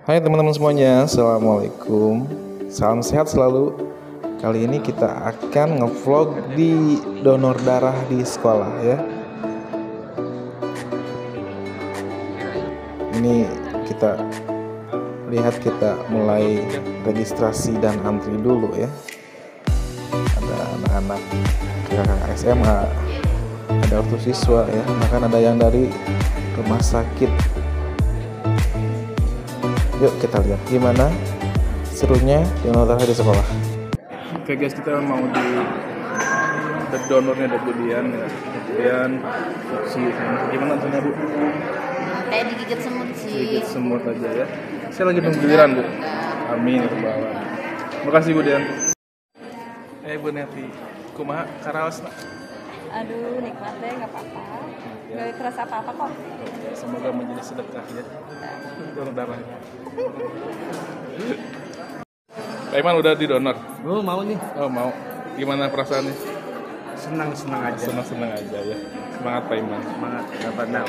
Hai teman-teman semuanya, Assalamualaikum. Salam sehat selalu. Kali ini kita akan ngevlog di donor darah di sekolah ya. Ini kita lihat kita mulai registrasi dan antri dulu ya. Ada anak-anak kakak SMA Ada ortu siswa ya. Bahkan ada yang dari rumah sakit Yuk kita lihat gimana serunya donor darah di sekolah. Oke guys kita mau di the donornya ada Budian ya. Budian si gimana tuh bu? Kayak digigit semut sih. Sedikit semut aja ya. Saya lagi nunggu giliran bu. Amin ya bawah. Makasih Budian. Eh Bu Neti, kumaha karaos nak? Aduh, nikmat deh, nggak apa-apa. Gak kerasa apa-apa kok. Semoga menjadi sedekah ya. Donor darah. Aiman udah di donor. Gue mau nih. Oh mau. Gimana perasaannya? Senang senang aja. Senang-senang aja ya. Semangat Pak Iman. Semangat dapat now.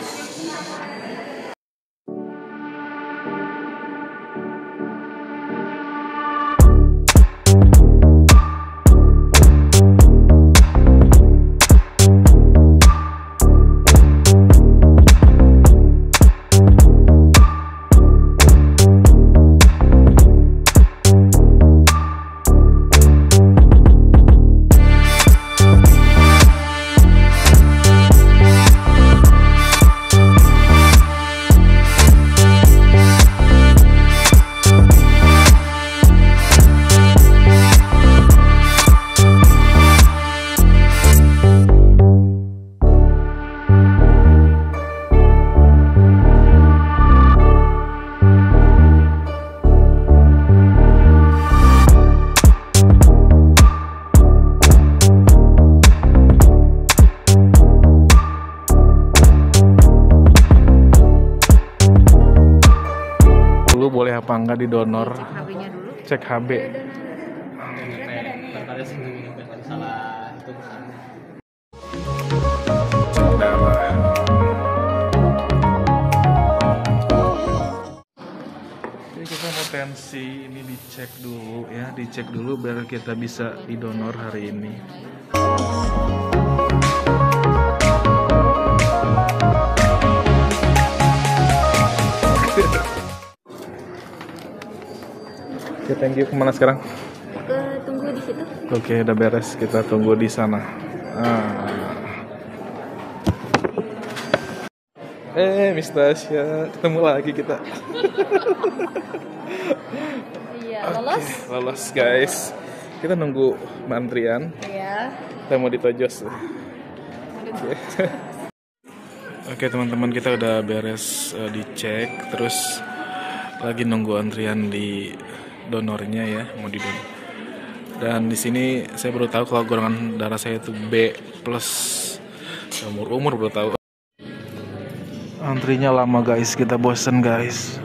Apa enggak di donor? HB-nya dulu. Cek HB. salah itu Darah. Jadi kita mau tensi ini dicek dulu ya, dicek dulu biar kita bisa didonor hari ini. Oke, thank you. Ke mana sekarang? Ke tunggu di situ. Oke, udah beres. Kita tunggu di sana. Ah. Eh, Miss Tasya, ketemu lagi kita. Iya, lolos. Lolos, guys. Kita nunggu antrian. Iya. Kita mau ditojos. Oke, teman-teman, kita udah beres eh, dicek, terus lagi nunggu antrian di donornya ya, mau didonor. Dan di sini saya baru tahu kalau golongan darah saya itu B plus umur umur baru tahu. Antrinya lama guys, kita bosen guys.